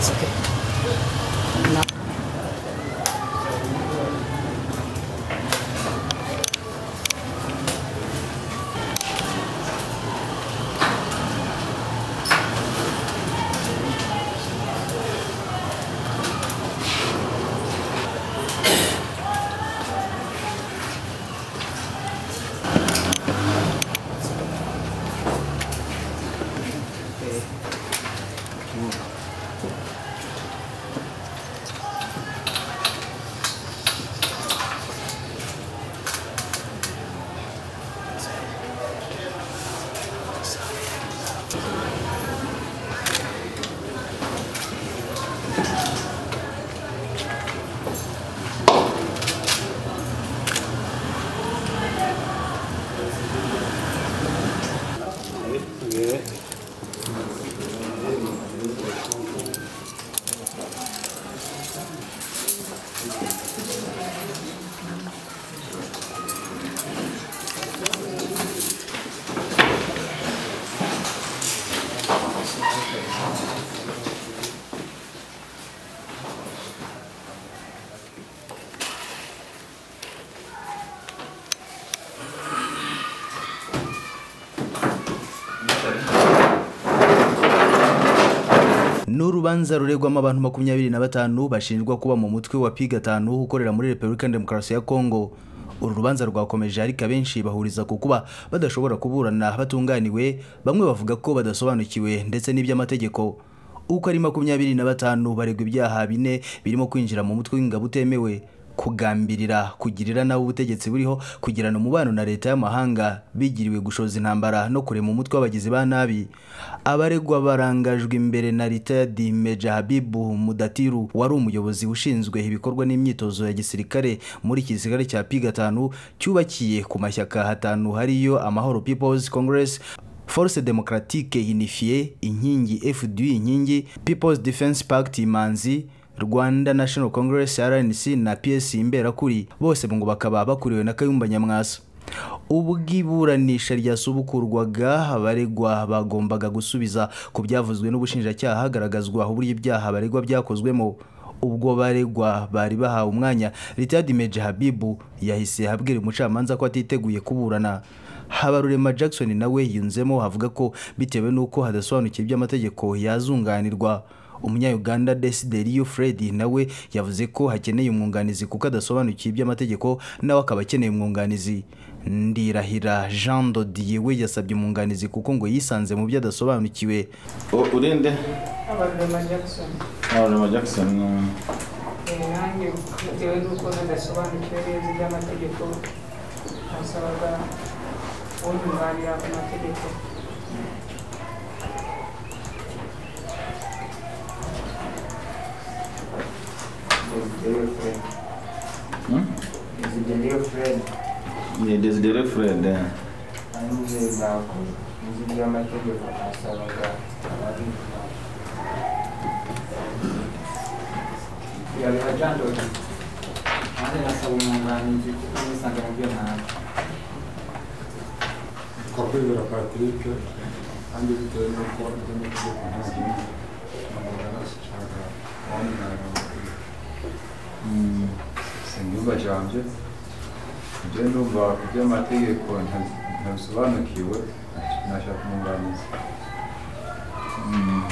It's okay. No. Okay. 你 ni urubanza ruregwamo abantu makumyabiri na batanu bashinjwa kuba mu mutwe wa pi gatanu ukorera muri repubulika demokarasi ya kongo uru rubanza rwakomeje ariko abenshi bahuriza ku kuba badashobora kuburana batunganiwe bamwe bavuga ko badasobanukiwe ndetse n'iby'amategeko. Uko ari makumyabiri na batanu baregwa ibyaha bine birimo kwinjira mu mutwe w'ingabo utemewe. Kugambirira kugirira nawe ubutegetsi buriho kugirana umubano na leta y'amahanga bigiriwe gushoza intambara no kurema umutwe w'abagizi ba nabi. Abaregwa barangajwe imbere na ritayadi meja habibu mudatiru wari umuyobozi ushinzwe ibikorwa n'imyitozo ya gisirikare muri iki gisirikare cya pi gatanu cyubakiye ku mashyaka hatanu hariyo amahoro peoples congress force democratique unifiée inkingi fdu inkingi peoples defense pact imanzi rwanda national congress rnc na ps imberakuri bose ngo bakaba bakuriwe na kayumba nyamwasa. Ubwo iburanisha ryasubukurwaga abaregwa bagombaga gusubiza ku byavuzwe n'ubushinjacyaha hagaragazwa uburyo ibyaha baregwa byakozwemo. Ubwo baregwa bari bahawe umwanya ritadi meje habibu yahise abwira umucamanza ko atiteguye kuburana. Habarurema jackson nawe yunzemo avuga ko bitewe n'uko hadasobanukiwe iby'amategeko yazunganirwa. Umunya-uganda desideriyo fred nawe yavuze ko hakeneye umwunganizi kuko adasobanukiwe iby'amategeko nawe akaba akeneye umwunganizi. Ndirahira jean dodiye we yasabye umwunganizi kuko ngo yisanze mu byo adasobanukiwe. Urinde? Abarema Jackson. Eh, nanjye bitewe n'uko nadasobanukiwe neza iby'amategeko nasabaga unyunganira ku mategeko Hmm? Desideriyo Fred ni Desire Fred eh. hanze ntabwo nzi iby'amategeko nasabaga abari yabera jandori nanjye nasaba umwunganizi kuko nisanga mu byo ntabwo twakwizera patrick kandi bitewe n'uko singimba janje. Ibyo ndumva iby'amategeko nta- ntabisobanukiwe. Nashaka umwunganizi Mm.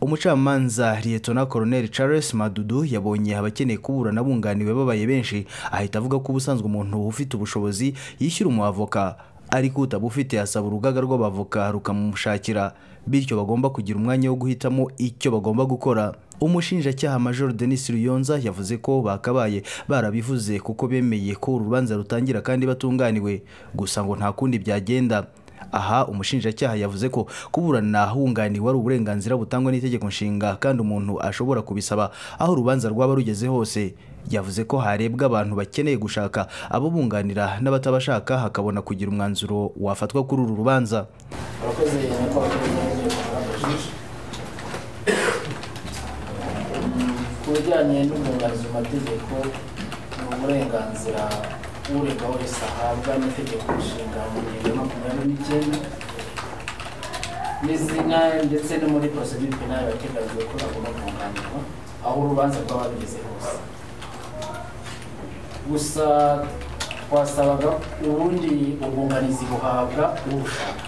umucamanza liyetona koroneli charles madudu yabonye abakeneye kuburana bunganiwe babaye benshi ahita avuga ko ubusanzwe umuntu ufite ubushobozi yishyura umuavoka ariko utabufite asaba urugaga rw'abavoka rukamushakira bityo bagomba kugira umwanya wo guhitamo icyo bagomba gukora. Umushinjacyaha major denis ruyonza yavuze ko bakabaye barabivuze kuko bemeye ko uru rubanza rutangira kandi batunganiwe gusa ngo nta kundi byagenda. Aha umushinjacyaha yavuze ko kuburana hunganiwe ari uburenganzira butangwa n'itegeko nshinga kandi umuntu ashobora kubisaba aho urubanza rwaba rugeze hose. Yavuze ko harebwa abantu bakeneye gushaka abo bunganira n'abatabashaka hakabona kugira umwanzuro wafatwa kuri uru rubanza. Ku bijyanye n'umwunganizi mu mategeko ni uburenganzira urega wese ahabwa n'itegeko nshinga mu ngingo ya makumyabiri n'icyenda n'izina ndetse no muri procedure penale yateganyijwe ko agomba kunganirwa aho urubanza rwaba rugeze hose. Gusa twasabaga ubundi ubwunganizi buhabwa ubushaka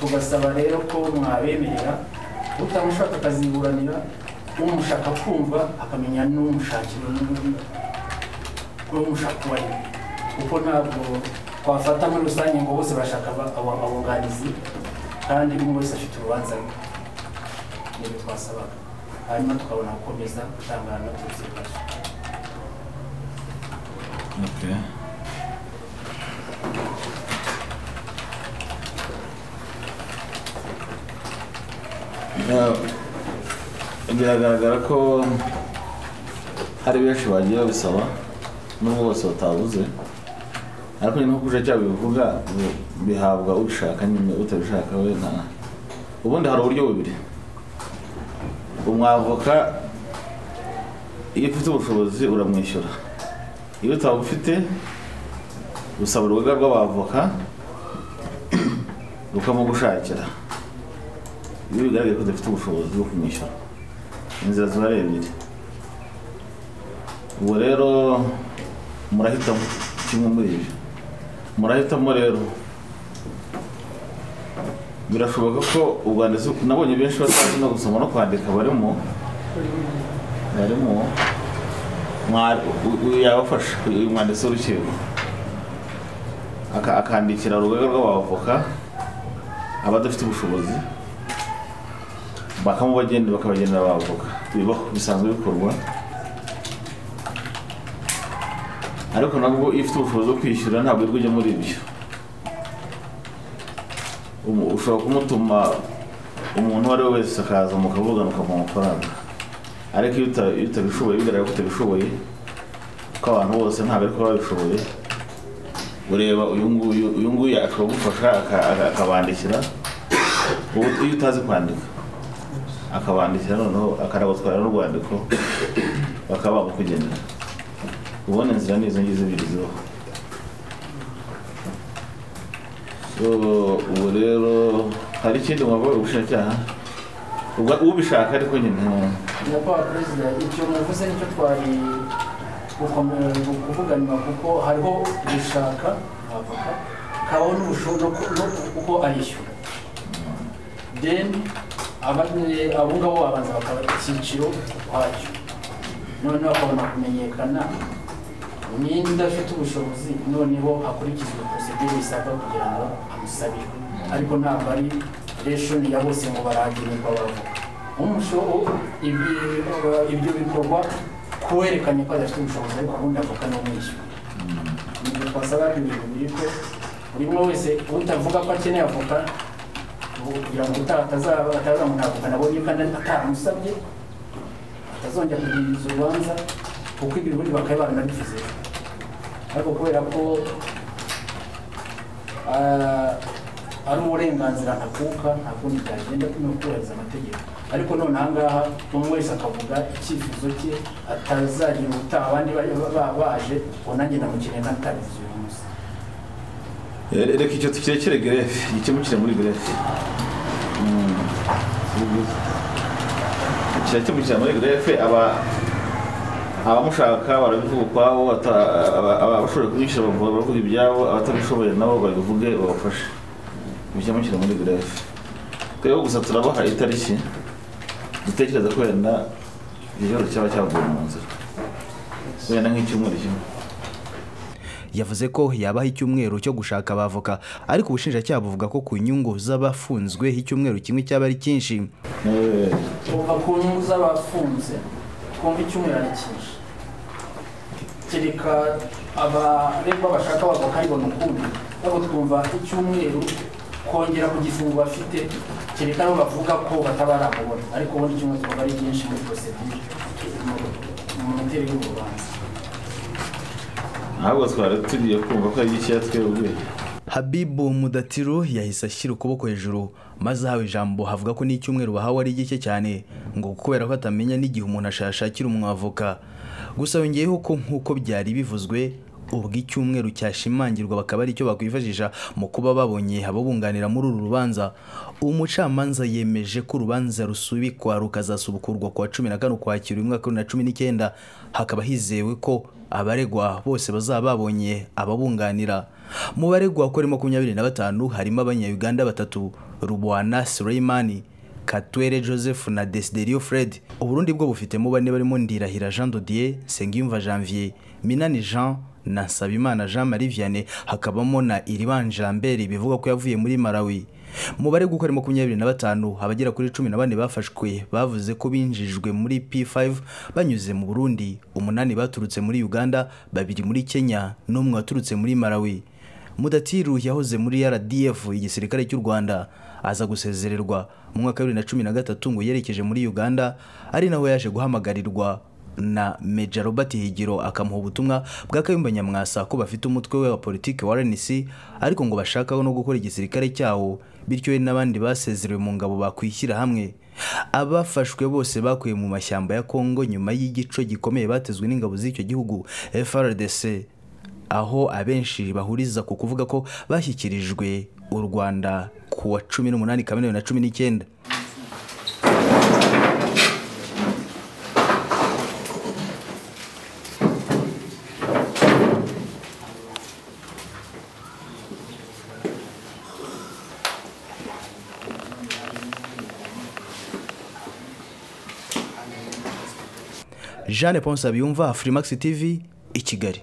tugasaba rero ko mwabemerera utamushaka akaziburanira umushaka kumva akamenya n'umushakira n'umushaka ari we kuko ntabwo twafata muri rusange ngo bose bashaka abunganizi kandi umwe wese afite urubanza rwe. Nibyo twasabaga hanyuma tukabona gukomeza gutangana kubisibasha Okay. Ya, biragaragara ko hari benshi bagiye babisaba. Nubwo bose batabuze ariko nyine nk'uko ubushinjacyaha bivuga bi- bihabwa ubishaka nyine utabishaka we nta ubundi hari uburyo bubiri umwavoka iyo ufite ubushobozi uramwishyura iyo utabufite usaba urugaga rw'abavoka rukamugushakira iyo bigaragaye ko udafite ubushobozi bwo kumwishyura inzira ziba ari ebyiri ubwo rero murahitamo kimwe muri ibyo. Murahitamo rero. Birashoboka ko ubwanditsi nabonye benshi batazi no gusoma no kwandika. Barimo? Barimo? Yabafasha. Uyu mwanditsi w'urukiko. Aka- akandikira urugaga rw'abavoka abadafite ubushobozi bakamubagenda bakabagendera abavoka. Bisanzwe bikorwa. Ariko nabwo iyo ufite ubushobozi bwo kwishyura ntabwo uri ujya muri ibyo. Ushobora kumutuma umuntu uwo ari we wese akaza mukavugana ukamuha amafaranga. Ariko iyo uta- iyo utabishoboye bigaragara ko utabishoboye ko abantu bose ntabwo ariko baba babishoboye ureba uyu nguyu uyu nguyu ashobora kugufasha aka- aka- akabandikira ubu iyo utazi kwandika akabandikira noneho akanagutwara n'urwandiko bakaba bamukugenera ubona inzira ni izo ngizo ebyiri zibaho So, ubu rero hari ikindi mwavuga ubushinjacyaha ubishaka ariko nyine nyakubahwa perezida icyo muvuze ni cyo twari kuvuganira kuko hariho gushaka avoka kabaho n'ubushobozi kuko arishyura then aba- abo ngabo babanza bakaba icyiciro ukwacyo noneho bakabona kumenyekana ninde afite ubushobozi? Noneho hakurikizwa procedure isabwa kugira ngo amusabire ariko ntabwo ari reshoni ya bose ngo baragenerwa bavuga. Umushobo ibyo bikorwa kuwerekanye ko adafite ubushobozi ariko ubundi avoka no mwishyura ibyo twasaba ari ibintu biri ko buri umwe wese utavuga ko akeneye avoka kugira ngo utaha atazaba ataza ngo nta avoka nabonye kandi ataramusabye atazongera kugiriza urubanza kuko ibyo ubundi bakaba baranabivuze ariko kubera ko ah, ari uburenganzira ntakuka nta kundi byagenda kumwe kubahiriza amategeko. Ariko none aha ngaha umwe wese akavuga icyifuzo cye atazagira ubutaha abandi ba- ba- baje ngo nanjye namukeneye natabivuze uyu munsi. Eh, reka icyo tukirekere gerefe gikemukire muri gerefe Mm. kirakemukira muri gerefe aba abamushaka barabivuga ukwabo abashoboye kumwishyura bavuga ibyabo abatabishoboye nabo babivuge babafashe. Bikemukire muri gerefe twebwe gusa turabaha itariki dutekereza ko wenda ikibazo cyaba cyavuye mu nzira. Wenda nk'icyumweru kimwe. Yavuze ko yabaha icyumweru cyo gushaka abavoka ariko ubushinjacyaha buvuga ko ku nyungu z'abafunzwe icyumweru kimwe cyaba ari cyinshi. Eh, kuva ku nyungu z'abafunze. Twumva icyumweru ari cyinshi. Kereka abaregwa bashaka abavoka ribona ukundi ariko twumva icyumweru kongera ku gifungo bafite. Kereka abo bavuga ko bataba baramubona ariko ubundi icyumweru twumva ari byinshi muri procedure. Mu miterere y'urubanza ahubwo twari tugiye kumva ko ari igice twebwe. Habibu mudatiru yahise ashyira ukuboko hejuru maze ahawe ijambo havuga ko n'icyumweru bahawe ari gike cyane ngo kubera ko atamenya n'igihe umuntu ashashakira umwavoka. Gusa yongeyeho ko nk'uko byari bivuzwe ubwo icyumweru cyashimangirwa bakaba ari cyo bakwifashisha mu kuba babonye ababunganira muri uru rubanza. Umucamanza yemeje ko urubanza rusubikwa rukazasubukurwa ku wa cumi na kane ukwakira uyu mwaka wa bibiri na cumi n'icyenda. Hakaba hizewe ko abaregwa bose bazaba babonye ababunganira. Mu baregwa uko ari makumyabiri na batanu harimo abanyayuganda batatu rubwana suleimani katwere joseph na desiderio fred. Uburundi bwo bufitemo bane barimo ndirahira jean dodier nsengiyumva janvier minani jean na nsabimana jean marie vianney. Hakabamo na iribanje lambert bivuga ko yavuye muri malawi. Mu baregwa uko ari makumyabiri na batanu abagera kuri cumi na bane bafashwe bavuze ko binjijwe muri p5 banyuze mu burundi. Umunani baturutse muri uganda babiri muri kenya n'umwe waturutse muri malawi. Mudatiru yahoze muri rdf igisirikare cy'u rwanda. Aza gusezererwa. Mu mwaka wa bibiri na cumi na gatatu ngo yerekeje muri uganda ari naho yaje guhamagarirwa na Meja Robert Higiro akamuha ubutumwa bwa Kayumba Nyamwasa ko bafite umutwe we wa politiki wa RNC ariko ngo bashaka no gukora igisirikare cyawo bityo we n'abandi basezerewe mu ngabo bakwishyira hamwe. Abafashwe bose bakuye mu mashyamba ya Kongo nyuma y'igico gikomeye batezwe n'ingabo z'icyo gihugu FRDC aho abenshi bahuriza ku kuvuga ko bashyikirijwe u Rwanda. Ku wa cumi n'umunani Kamena bibiri na cumi n'icyenda. Jeanne Ponce Abiyumva Freemax TV i Kigali.